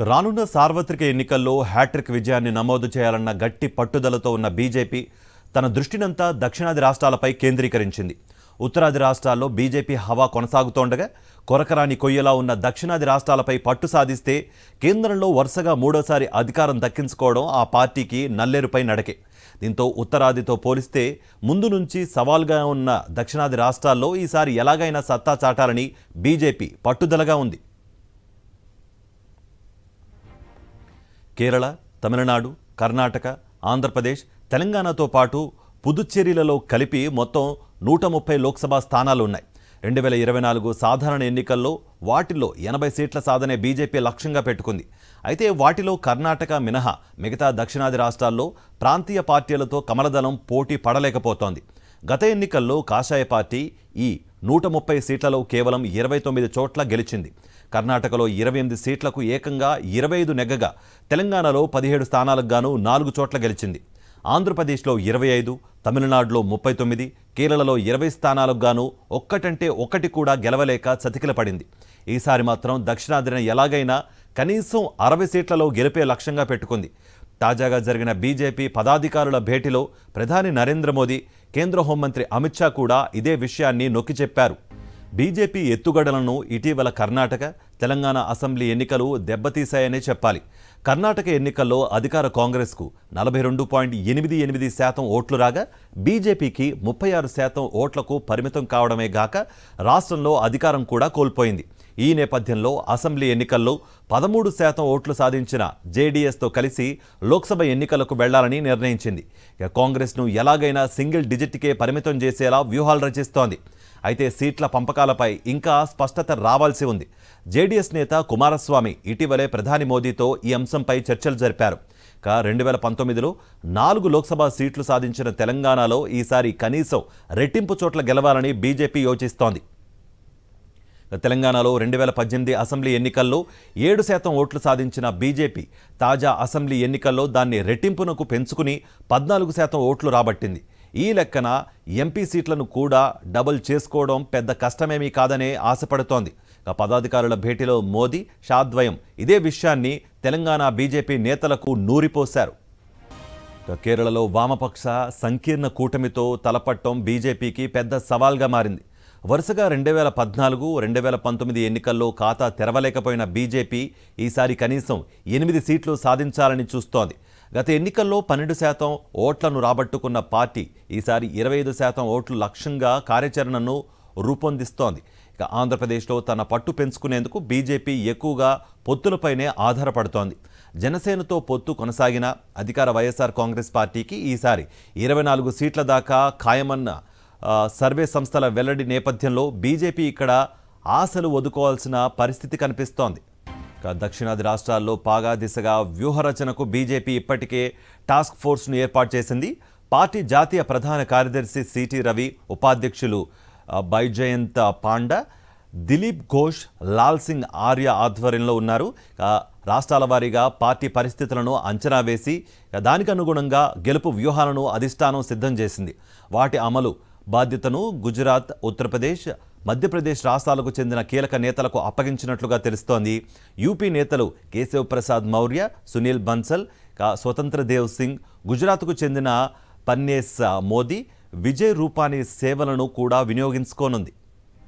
రానున్న సార్వత్రిక ఎన్నికల్లో హ్యాట్రిక్ విజయాన్ని నమోదు చేయాలన్న గట్టి పట్టుదలతో ఉన్న బీజేపీ తన దృష్టినంతా దక్షిణాది రాష్ట్రాలపై కేంద్రీకరించింది. ఉత్తరాది రాష్ట్రాల్లో బీజేపీ హవా కొనసాగుతోండగా కొరకరాని కొయ్యలా ఉన్న దక్షిణాది రాష్ట్రాలపై పట్టు సాధిస్తే కేంద్రంలో వరుసగా మూడోసారి అధికారం దక్కించుకోవడం ఆ పార్టీకి నల్లేరుపై నడకే. దీంతో ఉత్తరాదితో పోలిస్తే ముందు నుంచి సవాల్గా ఉన్న దక్షిణాది రాష్ట్రాల్లో ఈసారి ఎలాగైనా సత్తా చాటాలని బీజేపీ పట్టుదలగా ఉంది. కేరళ తమిళనాడు కర్ణాటక ఆంధ్రప్రదేశ్ తెలంగాణతో పాటు పుదుచ్చేరిలలో కలిపి మొత్తం నూట ముప్పై లోక్సభ స్థానాలు ఉన్నాయి రెండు వేల ఇరవై నాలుగు సాధారణ ఎన్నికల్లో వాటిల్లో ఎనభై సీట్ల సాధనే బీజేపీ లక్ష్యంగా పెట్టుకుంది. అయితే వాటిలో కర్ణాటక మినహా మిగతా దక్షిణాది రాష్ట్రాల్లో ప్రాంతీయ పార్టీలతో కమలదళం పోటీ పడలేకపోతోంది. గత ఎన్నికల్లో కాషాయ పార్టీ ఈ నూట ముప్పై సీట్లలో కేవలం ఇరవై తొమ్మిది చోట్ల గెలిచింది. కర్ణాటకలో ఇరవై ఎనిమిది సీట్లకు ఏకంగా ఇరవై ఐదు నెగ్గగా తెలంగాణలో పదిహేడు స్థానాలకు గాను నాలుగు చోట్ల గెలిచింది. ఆంధ్రప్రదేశ్లో ఇరవై ఐదు తమిళనాడులో ముప్పై తొమ్మిది కేరళలో ఇరవై స్థానాలకు గాను ఒక్కటంటే ఒకటి కూడా గెలవలేక చతికిలపడింది. ఈసారి మాత్రం దక్షిణాదిన ఎలాగైనా కనీసం అరవై సీట్లలో గెలిపే లక్ష్యంగా పెట్టుకుంది. తాజాగా జరిగిన బీజేపీ పదాధికారుల భేటీలో ప్రధాని నరేంద్ర మోదీ కేంద్ర హోంమంత్రి అమిత్ షా కూడా ఇదే విషయాన్ని నొక్కి చెప్పారు. బీజేపీ ఎత్తుగడలను ఇటీవల కర్ణాటక తెలంగాణ అసెంబ్లీ ఎన్నికలు దెబ్బతీశాయనే చెప్పాలి. కర్ణాటక ఎన్నికల్లో అధికార కాంగ్రెస్కు నలభై రెండు పాయింట్ ఎనిమిది ఎనిమిది శాతం ఓట్లు రాగా బీజేపీకి ముప్పై ఆరు శాతం ఓట్లకు పరిమితం కావడమే గాక రాష్ట్రంలో అధికారం కూడా కోల్పోయింది. ఈ నేపథ్యంలో అసెంబ్లీ ఎన్నికల్లో పదమూడు శాతం ఓట్లు సాధించిన జేడీఎస్తో కలిసి లోక్సభ ఎన్నికలకు వెళ్ళాలని నిర్ణయించింది. ఇక కాంగ్రెస్ను ఎలాగైనా సింగిల్ డిజిట్కే పరిమితం చేసేలా వ్యూహాలు రచిస్తోంది. అయితే సీట్ల పంపకాలపై ఇంకా స్పష్టత రావాల్సి ఉంది. జేడీఎస్ నేత కుమారస్వామి ఇటీవలే ప్రధాని మోదీతో ఈ అంశంపై చర్చలు జరిపారు. ఇక రెండు వేల పంతొమ్మిదిలో నాలుగు లోక్సభ సీట్లు సాధించిన తెలంగాణలో ఈసారి కనీసం రెట్టింపు చోట్ల గెలవాలని బీజేపీ యోచిస్తోంది. తెలంగాణలో రెండు వేల పద్దెనిమిది అసెంబ్లీ ఎన్నికల్లో ఏడు శాతం ఓట్లు సాధించిన బీజేపీ తాజా అసెంబ్లీ ఎన్నికల్లో దాన్ని రెట్టింపునకు పెంచుకుని పద్నాలుగు శాతం ఓట్లు రాబట్టింది. ఈ లెక్కన ఎంపీ సీట్లను కూడా డబుల్ చేసుకోవడం పెద్ద కష్టమేమీ కాదనే ఆశపడుతోంది. పదాధికారుల భేటీలో మోదీ షాద్వయం ఇదే విషయాన్ని తెలంగాణ బీజేపీ నేతలకు నూరిపోశారు. కేరళలో వామపక్ష సంకీర్ణ కూటమితో తలపట్టం బీజేపీకి పెద్ద సవాల్గా మారింది. వరుసగా రెండు వేల పద్నాలుగు రెండు వేల పంతొమ్మిది ఎన్నికల్లో ఖాతా తెరవలేకపోయిన బీజేపీ ఈసారి కనీసం ఎనిమిది సీట్లు సాధించాలని చూస్తోంది. గత ఎన్నికల్లో పన్నెండు శాతం ఓట్లను రాబట్టుకున్న పార్టీ ఈసారి ఇరవై ఐదు శాతం ఓట్లు లక్ష్యంగా కార్యాచరణను రూపొందిస్తోంది. ఇక ఆంధ్రప్రదేశ్లో తన పట్టు పెంచుకునేందుకు బీజేపీ ఎక్కువగా పొత్తులపైనే ఆధారపడుతోంది. జనసేనతో పొత్తు కొనసాగిన అధికార వైఎస్ఆర్ కాంగ్రెస్ పార్టీకి ఈసారి ఇరవై నాలుగు సీట్ల దాకా ఖాయమన్న సర్వే సంస్థల వెల్లడి నేపథ్యంలో బీజేపీ ఇక్కడ ఆశలు వదుకోవాల్సిన పరిస్థితి కనిపిస్తోంది. దక్షిణాది రాష్ట్రాల్లో పాగా దిశగా వ్యూహరచనకు బీజేపీ ఇప్పటికే టాస్క్ ఫోర్స్ను ఏర్పాటు చేసింది. పార్టీ జాతీయ ప్రధాన కార్యదర్శి సిటి రవి ఉపాధ్యక్షులు బైజయంత్ పాండా దిలీప్ ఘోష్ లాల్ సింగ్ ఆర్య ఆధ్వర్యంలో ఉన్నారు. రాష్ట్రాల వారీగా పార్టీ పరిస్థితులను అంచనా వేసి దానికి అనుగుణంగా గెలుపు వ్యూహాలను అధిష్టానం సిద్ధం చేసింది. వాటి అమలు బాధ్యతను గుజరాత్ ఉత్తరప్రదేశ్ మధ్యప్రదేశ్ రాష్ట్రాలకు చెందిన కీలక నేతలకు అప్పగించినట్లుగా తెలుస్తోంది. యూపీ నేతలు కేశవ్ ప్రసాద్ మౌర్య సునీల్ బన్సల్ స్వతంత్ర దేవ్ సింగ్ గుజరాత్కు చెందిన పన్నేస్ మోదీ విజయ్ రూపానీ సేవలను కూడా వినియోగించుకోనుంది.